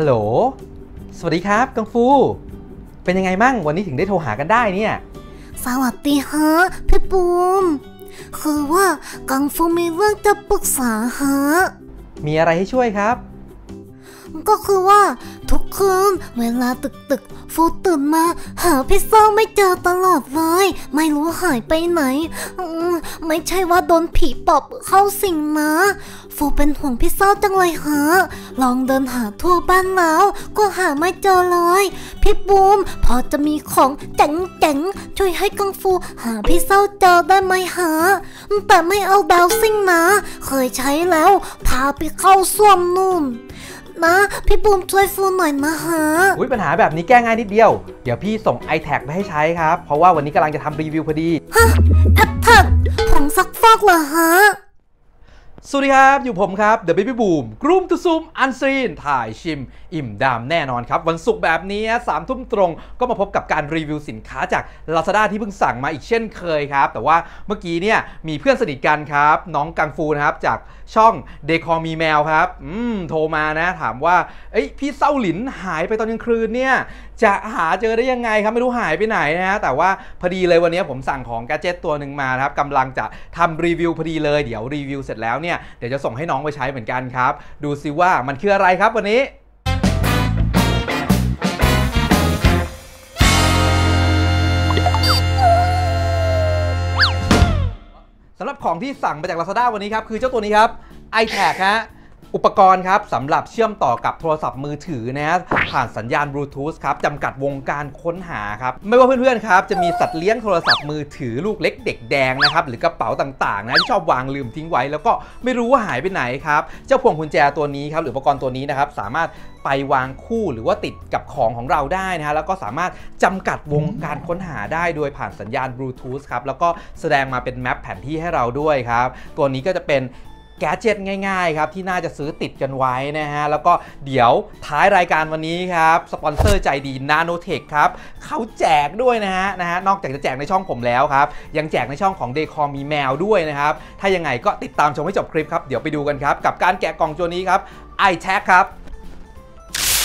ฮัลโหล สวัสดีครับ กังฟู เป็นยังไงมั่งวันนี้ถึงได้โทรหากันได้เนี่ย สวัสดีฮะพี่ปูม คือว่ากังฟูมีเรื่องจะปรึกษาฮะ มีอะไรให้ช่วยครับ ก็คือว่าทุกคืนเวลาตึกตึก ฟูตื่นมา หาพี่เศร้าไม่เจอตลอดเลย ไม่รู้หายไปไหนอไม่ใช่ว่าโดนผีปอบเข้าสิงนะฟูเป็นห่วงพี่เศร้าจังเลยฮะ ลองเดินหาทั่วบ้านแล้ว ก็หาไม่เจอเลย พี่บูม พอจะมีของเจ๋งๆ ช่วยให้กังฟูหาพี่เศร้าเจอได้ไหมฮะ แต่ไม่เอาดาวซิ่งนะ เคยใช้แล้ว พาไปเข้าส้วมนู่น นะพี่บูมช่วยฟูหน่อยนะฮะอุ้ยปัญหาแบบนี้แก้ง่ายนิดเดียว เดี๋ยวพี่ส่ง iTag ไปให้ใช้ครับ เพราะว่าวันนี้กำลังจะทำรีวิวพอดีแทบแทบผงซักฟอกเหรอฮะ สวัสดีครับ อยู่ผมครับ The Baby Boom กลุ่มตุซุมอันซีนถ่ายชิม อิ่มดำแน่นอนครับ วันศุกร์แบบนี้สามทุ่มตรงก็มาพบกับการรีวิวสินค้าจาก Lazada ที่เพิ่งสั่งมาอีกเช่นเคยครับ แต่ว่าเมื่อกี้เนี่ยมีเพื่อนสนิทกันครับ น้องกังฟูนะครับ จากช่องเดคอมีแมวครับ อืม โทรมานะ ถามว่าเอ้ยพี่เศร้าหลินหายไปตอนกลางคืนเนี่ยจะหาเจอได้ยังไงครับไม่รู้หายไปไหนนะฮะแต่ว่าพอดีเลยวันนี้ผมสั่งของแกเจิตตัวหนึ่งมาครับกำลังจะทำรีวิวพอดีเลยเดี๋ยวรีวิวเสร็จแล้วเนี่ยเดี๋ยวจะส่งให้น้องไปใช้เหมือนกันครับ ดูซิว่ามันคืออะไรครับวันนี้สำหรับของที่สั่งมาจาก Lazada วันนี้ครับ คือเจ้าตัวนี้ครับ iTag ฮะ อุปกรณ์ครับสำหรับเชื่อมต่อกับโทรศัพท์มือถือนะผ่านสัญญาณบลูทูธครับจำกัดวงการค้นหาครับ ไม่ว่าเพื่อนๆครับจะมีสัตว์เลี้ยงโทรศัพท์มือถือลูกเล็กเด็กแดงนะครับหรือกระเป๋าต่างๆนะที่ชอบวางลืมทิ้งไว้ แล้วก็ไม่รู้ว่าหายไปไหนครับ เจ้าพวงกุญแจตัวนี้ครับหรืออุปกรณ์ตัวนี้นะครับสามารถไปวางคู่หรือว่าติดกับของของเราได้นะฮะแล้วก็สามารถจำกัดวงการค้นหาได้โดยผ่านสัญญาณบลูทูธครับแล้วก็แสดงมาเป็นแมปแผนที่ให้เราด้วยครับ ตัวนี้ก็จะเป็น แกเจิตง่ายๆครับที่น่าจะซื้อติดกันไว้นะฮะแล้วก็เดี๋ยวท้ายรายการวันนี้ครับสปอนเซอร์ใจดี Nanotech ครับเขาแจกด้วยนะฮะนะฮะนอกจากจะแจกในช่องผมแล้วครับยังแจกในช่องของ d e c o m มีแมวด้วยนะครับถ้ายังไงก็ติดตามชมให้จบคลิปครับเดี๋ยวไปดูกันครับกับการแกะกล่องตัวนี้ครับ iTag ครับ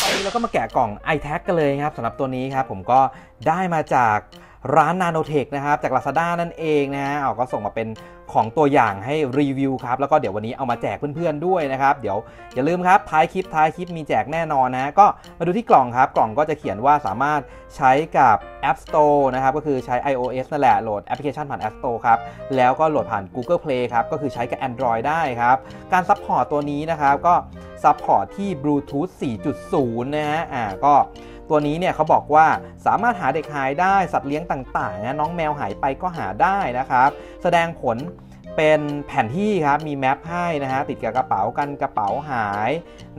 ตอนนี้เราก็มาแกะกล่อง iTag กันเลยครับสำหรับตัวนี้ครับผมก็ได้มาจาก ร้าน Nanotech นะครับจาก Lazada นั่นเองนะฮะเอาก็ส่งมาเป็นของตัวอย่างให้รีวิวครับ แล้วก็เดี๋ยววันนี้เอามาแจกเพื่อนๆด้วยนะครับ เดี๋ยวอย่าลืมครับ ท้ายคลิปท้ายคลิปมีแจกแน่นอนนะก็มาดูที่กล่องครับ กล่องก็จะเขียนว่าสามารถใช้กับ App Store นะครับ ก็คือใช้ iOS นั่นแหละโหลดแอปพลิเคชันผ่าน App Store ครับ แล้วก็โหลดผ่าน Google Play ครับ ก็คือใช้กับ Android ได้ครับ การ support ตัวนี้นะครับ ก็ support ที่ Bluetooth 4.0 นะฮะอ่าก็ ตัวนี้เนี่ยเขาบอกว่าสามารถหาเด็กหายได้สัตว์เลี้ยงต่างๆนะน้องแมวหายไปก็หาได้นะครับ แสดงผลเป็นแผนที่ครับมีแมปให้นะฮะติดกับกระเป๋ากันกระเป๋าหาย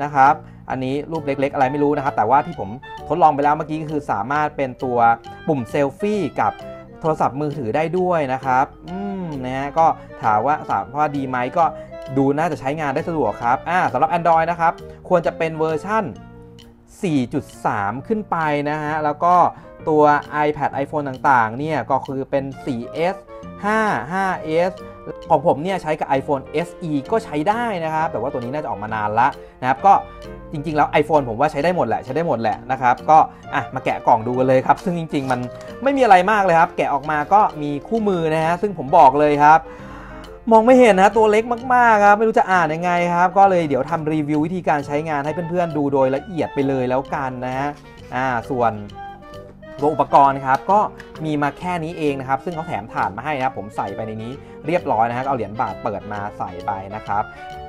นะครับอันนี้รูปเล็กๆ อะไรไม่รู้นะครับ แต่ว่าที่ผมทดลองไปแล้วเมื่อกี้ก็คือสามารถเป็นตัวปุ่มเซลฟี่กับโทรศัพท์มือถือได้ด้วยนะครับอืมนะฮะก็ถามว่าสามารถดีไหมก็ดูน่าจะใช้งานได้สะดวกครับอ่าสำหรับ Android นะครับ ควรจะเป็นเวอร์ชั่น 4.3 ขึ้นไปนะฮะ แล้วก็ตัว iPad iPhone ต่างๆ เนี่ย ก็คือเป็น 4S 5 5S ของผมเนี่ยใช้กับ iPhone SE ก็ใช้ได้นะครับ แต่ว่าตัวนี้น่าจะออกมานานละนะครับ ก็จริง ๆ แล้ว iPhone ผมว่าใช้ได้หมดแหละ ใช้ได้หมดแหละนะครับ ก็อะมาแกะกล่องดูกันเลยครับ ซึ่งจริง ๆ มันไม่มีอะไรมากเลยครับ แกะออกมาก็มีคู่มือนะฮะ ซึ่งผมบอกเลยครับ มองไม่เห็นนะตัวเล็กมากๆครับไม่รู้จะอ่านยังไงครับ ก็เลยเดี๋ยวทำรีวิววิธีการใช้งานให้เพื่อนๆดูโดยละเอียดไปเลยแล้วกันนะฮะอ่าส่วนตัวอุปกรณ์ครับก็มีมาแค่นี้เองนะครับ ซึ่งเขาแถมถ่านมาให้นะครับผมใส่ไปในนี้เรียบร้อยนะฮะเอาเหรียญบาทเปิดมาใส่ไปนะครับ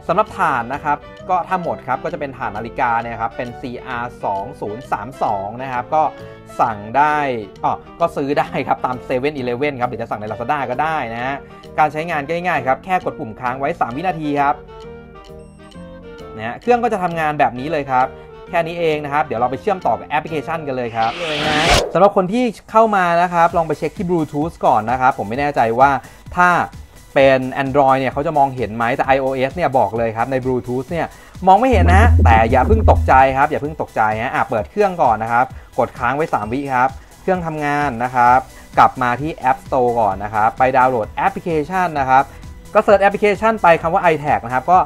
สำหรับถ่านนะครับก็ถ้าหมดครับก็จะเป็นถ่านนาฬิกาเนี่ยครับเป็น CR 2032นะครับก็สั่งได้อ๋อก็ซื้อได้ครับตาม7 e เ e ่ e อครับหรือจะสั่งใน Lazada ก็ได้นะฮะการใช้งานก็ง่ายๆครับแค่กดปุ่มค้างไว้ 3 วินาทีครับนะฮะเครื่องก็จะทำงานแบบนี้เลยครับแค่นี้เองนะครับ เดี๋ยวเราไปเชื่อมต่อกับแอปพลิเคชันกันเลยครับเลยนะสำหรับคนที่เข้ามานะครับ ลองไปเช็คที่ Bluetooth ก่อนนะครับ ผมไม่แน่ใจว่าถ้า เป็น Android เนี่ยเขาจะมองเห็นไหมแต่ iOS เนี่ยบอกเลยครับใน Bluetooth เนี่ยมองไม่เห็นนะ แต่อย่าเพิ่งตกใจครับ อย่าเพิ่งตกใจฮะอะเปิดเครื่องก่อนนะครับ กดค้างไว้ 3 วิครับ เครื่องทำงานนะครับ กลับมาที่ App Store ก่อนนะครับ ไปดาวน์โหลดแอปพลิเคชันนะครับ ก็ search แอปพลิเคชันไปคำว่า iTag นะครับ ก็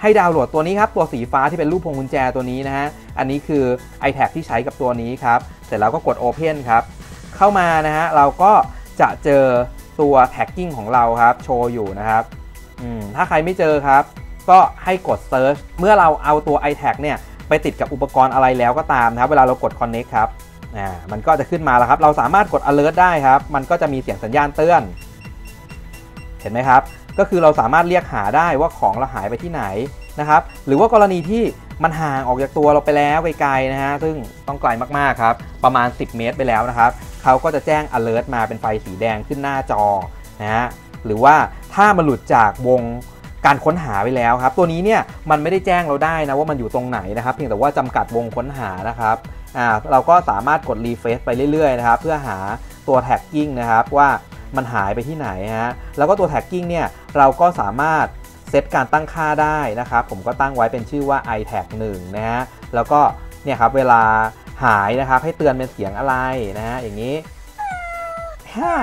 ให้ดาวน์โหลดตัวนี้ครับ ตัวสีฟ้าที่เป็นรูปพวงกุญแจตัวนี้นะฮะ อันนี้คือ iTag ที่ใช้กับตัวนี้ครับ เสร็จแล้วก็กด Open ครับ เข้ามานะฮะ เราก็จะเจอ ตัว tagging ของเราครับ โชว์อยู่นะครับถ้าใครไม่เจอครับ ก็ให้กด Search เมื่อเราเอาตัว iTag เนี่ยไปติดกับอุปกรณ์อะไรแล้วก็ตามนะครับ เวลาเรากด Connect ครับอ่ามันก็จะขึ้นมาแล้วครับ เราสามารถกด alert ได้ครับ มันก็จะมีเสียงสัญญาณเตือน เห็นไหมครับ ก็คือเราสามารถเรียกหาได้ว่าของเราหายไปที่ไหนนะครับ หรือว่ากรณีที่มันห่างออกจากตัวเราไปแล้วไกลๆนะฮะ ซึ่งต้องไกลมากๆครับ ประมาณ 10 เมตรไปแล้วนะครับ เขาก็จะแจ้ง alert มาเป็นไฟสีแดงขึ้นหน้าจอนะฮะหรือว่าถ้ามันหลุดจากวงการค้นหาไปแล้วครับ ตัวนี้เนี่ยมันไม่ได้แจ้งเราได้นะว่ามันอยู่ตรงไหนนะครับ เพียงแต่ว่าจำกัดวงค้นหานะครับอ่าเราก็สามารถกด refresh ไปเรื่อยๆนะครับเพื่อหาตัว tagging นะครับว่ามันหายไปที่ไหนฮะแล้วก็ตัว tagging เนี่ยเราก็สามารถเซตการตั้งค่าได้นะครับ ผมก็ตั้งไว้เป็นชื่อว่า iTag 1นะฮะแล้วก็เนี่ยครับเวลา หายนะครับ ให้เตือนเป็นเสียงอะไรนะฮะอย่างนี้ฮ่า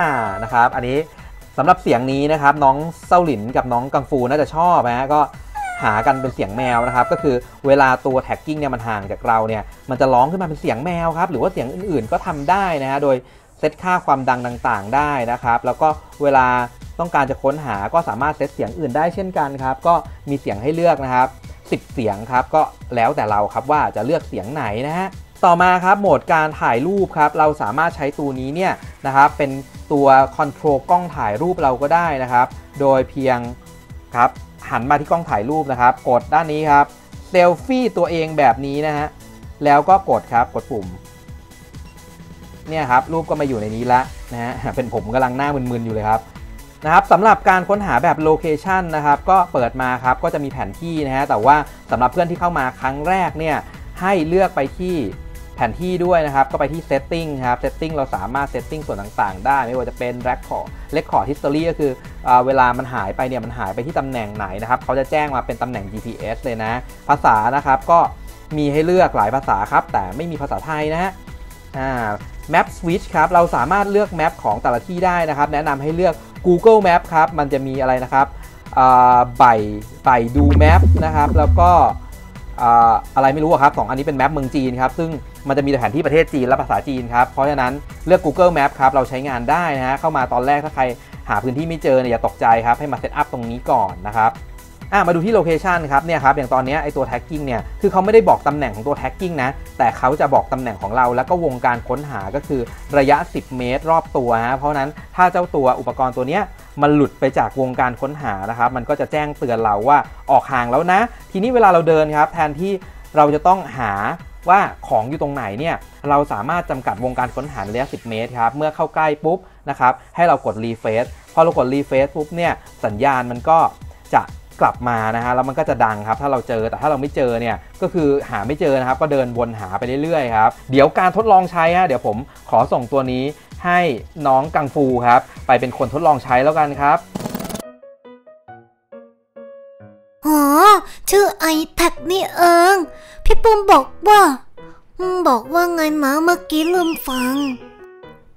นะครับ อันนี้สำหรับเสียงนี้นะครับ น้องเซาหลินกับน้องกังฟูน่าจะชอบนะฮะก็หากันเป็นเสียงแมวนะครับ ก็คือเวลาตัว tagging เนี่ยมันห่างจากเราเนี่ยมันจะร้องขึ้นมาเป็นเสียงแมวครับ หรือว่าเสียงอื่นๆก็ทำได้นะฮะโดยเซตค่าความดังต่างๆ ได้นะครับ แล้วก็เวลาต้องการจะค้นหาก็สามารถเซตเสียงอื่นได้เช่นกันครับ ก็มีเสียงให้เลือกนะครับ 10 เสียงครับก็แล้วแต่เราครับว่าจะเลือกเสียงไหนนะฮะ ต่อมาครับโหมดการถ่ายรูปครับเราสามารถใช้ตัวนี้เนี่ยนะครับเป็นตัวคอนโทรลกล้องถ่ายรูปเราก็ได้นะครับ โดยเพียงครับหันมาที่กล้องถ่ายรูปนะครับ กดด้านนี้ครับเซลฟี่ตัวเองแบบนี้นะฮะแล้วก็กดครับกดปุ่มเนี่ยครับรูปก็มาอยู่ในนี้ล้วนะฮะเป็นผมกำลังหน้ามึนๆอยู่เลยครับนะครับสำหรับการค้นหาแบบโลเคชันนะครับก็เปิดมาครับก็จะมีแผนที่นะฮะแต่ว่าสำหรับเพื่อนที่เข้ามาครั้งแรกเนี่ยให้เลือกไปที่ แผนที่ด้วยนะครับ ก็ไปที่ setting ครับ setting เราสามารถ setting ส่วนต่างๆ ได้ ไม่ว่าจะเป็น record record history ก็คือเอเวลามันหายไปเนี่ยมันหายไปที่ตำแหน่งไหนนะครับเขาจะแจ้งมาเป็นตำแหน่ง GPS เลยนะ ภาษานะครับก็มีให้เลือกหลายภาษาครับ แต่ไม่มีภาษาไทยนะฮะอ่า Map Switch ครับ เราสามารถเลือกแมปของแต่ละที่ได้นะครับ แนะนำให้เลือก Google Map ครับ มันจะมีอะไรนะครับไบ Baidu Map นะครับ แล้วก็อะไรไม่รู้ครับสองอันนี้เป็น map เมืองจีนครับ ซึ่ง มันจะมีแต่แผนที่ประเทศจีนและภาษาจีนครับ เพราะฉะนั้นเลือก Google Map ครับ เราใช้งานได้นะฮะ เข้ามาตอนแรกถ้าใครหาพื้นที่ไม่เจอเนี่ยอย่าตกใจครับ ให้มา setup ตรงนี้ก่อนนะครับอะมาดูที่ location ครับเนี่ยครับอย่างตอนนี้ไอตัว tagging เนี่ยคือเขาไม่ได้บอกตำแหน่งของตัว tagging นะแต่เขาจะบอกตำแหน่งของเรา แล้วก็วงการค้นหาก็คือระยะ 10 เมตรรอบตัวฮะเพราะนั้นถ้าเจ้าตัวอุปกรณ์ตัวเนี้ยมันหลุดไปจากวงการค้นหานะครับมันก็จะแจ้งเตือนเราว่าออกห่างแล้วนะ ทีนี้เวลาเราเดินครับแทนที่เราจะต้องหา ว่าของอยู่ตรงไหนเนี่ยเราสามารถจำกัดวงการค้นหาระยะ 10 เมตรครับ เมื่อเข้าใกล้ปุ๊บนะครับให้เรากดรีเฟซพอเรากดรีเฟซปุ๊บเนี่ยสัญญาณมันก็จะกลับมานะฮะแล้วมันก็จะดังครับ ถ้าเราเจอแต่ถ้าเราไม่เจอเนี่ยก็คือหาไม่เจอนะครับ ก็เดินวนหาไปเรื่อยๆครับเดี๋ยวการทดลองใช้ฮะเดี๋ยวผมขอส่งตัวนี้ให้น้องกังฟูครับ ไปเป็นคนทดลองใช้แล้วกันครับอ๋อชื่อไอแท็กนี่เอง พี่ปุ้มบอกว่าบอกว่าไงนะเมื่อกี้ลืมฟัง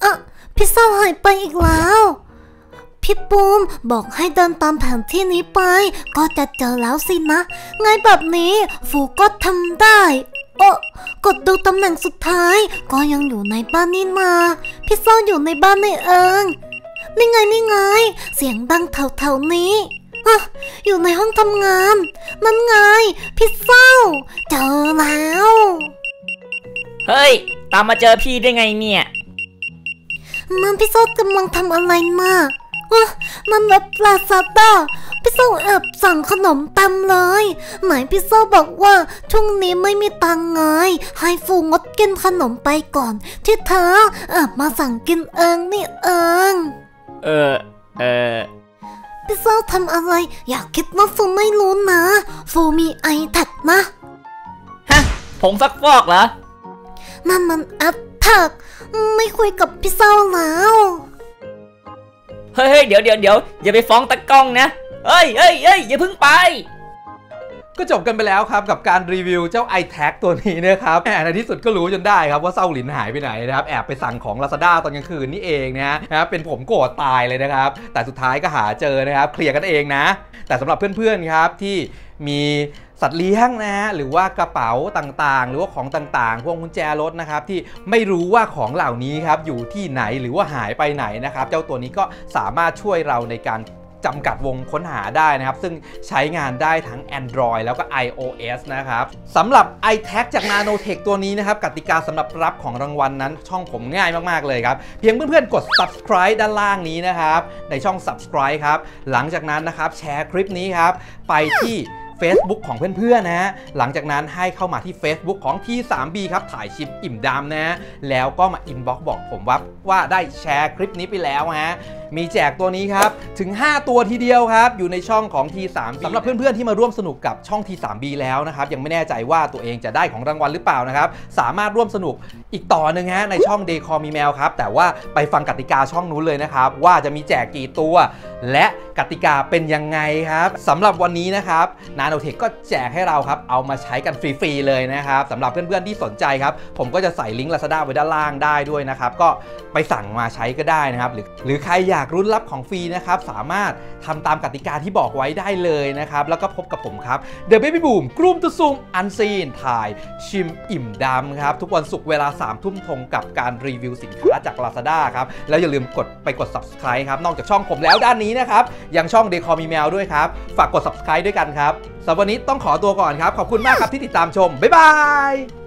เอะพี่เศร้าหายไปอีกแล้ว พี่ปุ้มบอกให้เดินตามแผนที่นี้ไป ก็จะเจอแล้วสินะไงแบบนี้ฟูก็ทำได้โอ้กดดูตำแหน่งสุดท้าย ก็ยังอยู่ในบ้านนี่นาพี่เศร้าอยู่ในบ้านนี่เองนี่ไงนี่ไง เสียงดังแถวๆนี้ อะอยู่ในห้องทำงานนั่นไงพี่เศร้าเจอแล้ว เฮ้ย ตามมาเจอพี่ได้ไงเนี่ยนั่นพี่เศร้ากำลังทำอะไรมาอะนั่นเว็บลาซาด้าพี่เศร้าแอบสั่งขนมเต็มเลย ไหนพี่เศร้าบอกว่าช่วงนี้ไม่มีตังค์ไง ให้ฟูงดกินขนมไปก่อน ที่เธอแอบมาสั่งกินเองนี่เอง เออ เออ พี่เศร้าทำอะไร อย่าคิดว่าฟูไม่รู้นะฟูมี iTag นะ ฮะ ผงซักฟอกเหรอ นั่นมัน Attack ไม่คุยกับพี่เศร้าแล้ว เฮ้ยเฮ้ยเดี๋ยวเดี๋ยวเดี๋ยวอย่าไปฟ้องตะกล้องนะ เฮ้ยเฮ้ยเฮ้ยอย่าเพิ่งไป ก็จบกันไปแล้วครับ กับการรีวิวเจ้า iTag ตัวนี้นะครับแหมในที่สุดก็รู้จนได้ครับว่าเศร้าหลินหายไปไหนนะครับ แอบไปสั่งของ Lazada ตอนกลางคืนนี่เองนะนะครับเป็นผมโกรธตายเลยนะครับ แต่สุดท้ายก็หาเจอนะครับ เคลียร์กันเองนะ แต่สำหรับเพื่อนๆครับที่มีสัตว์เลี้ยงนะฮะหรือว่ากระเป๋าต่างๆ หรือว่าของต่างๆ พวงกุญแจรถนะครับที่ไม่รู้ว่าของเหล่านี้ครับอยู่ที่ไหนหรือว่าหายไปไหนนะครับ เจ้าตัวนี้ก็สามารถช่วยเราในการ จำกัดวงค้นหาได้นะครับ ซึ่งใช้งานได้ทั้ง Android แล้วก็ iOS นะครับสำหรับ iTag จาก Nanotech ตัวนี้นะครับกติกาสำหรับรับของรางวัลนั้น ช่องผมง่ายมากๆเลยครับ เพียงเพื่อนๆ กด subscribe ด้านล่างนี้นะครับ ในช่อง subscribe ครับ หลังจากนั้นนะครับแชร์คลิปนี้ครับ ไปที่ Facebook ของเพื่อนๆนะ หลังจากนั้นให้เข้ามาที่ Facebook ของ T3B ครับ ถ่ายชิปอิ่มดำนะ แล้วก็มาอินบ็อกบอกผมว่าว่าได้แชร์คลิปนี้ไปแล้วฮะ มีแจกตัวนี้ครับ ถึง 5 ตัวทีเดียวครับ อยู่ในช่องของ T3B สำหรับเพื่อนๆที่มาร่วมสนุกกับช่อง T3B แล้วนะครับ ยังไม่แน่ใจว่าตัวเองจะได้ของรางวัลหรือเปล่านะครับ สามารถร่วมสนุกอีกต่อหนึ่งฮะในช่อง Day c o มีแมวครับ แต่ว่าไปฟังกติกาช่องนู้นเลยนะครับ ว่าจะมีแจกกี่ตัว และกติกาเป็นยังไงครับสำหรับวันนี้นะครับ Nanotech ก็แจกให้เราครับ เอามาใช้กันฟรีๆเลยนะครับสำหรับเพื่อนๆที่สนใจครับ ผมก็จะใส่ลิงก์ Lazada ไว้ด้านล่างได้ด้วยนะครับก็ไปสั่งมาใช้ก็ได้นะครับหรือหรือใครอยากรุ้นรับของฟรีนะครับ สามารถทำตามกติกาที่บอกไว้ได้เลยนะครับ แล้วก็พบกับผมครับ The Baby Boom กลุ่มตุซุมอันซีนถ่ายชิมอิ่มดำครับ ทุกวันศุกร์เวลา3ามทุ่มตรงกับการรีวิวสินค้าจาก Lazada ครับ แล้วอย่าลืมกดไปกด subscribe ครับ นอกจากช่องผมแล้วด้านนี้นะครับ ยังช่อง d e c o m มีแมวด้วยครับ ฝากกด subscribe ด้วยกันครับสำหรับวันนี้ต้องขอตัวก่อนครับ ขอบคุณมากครับที่ติดตามชมบ๊ายบาย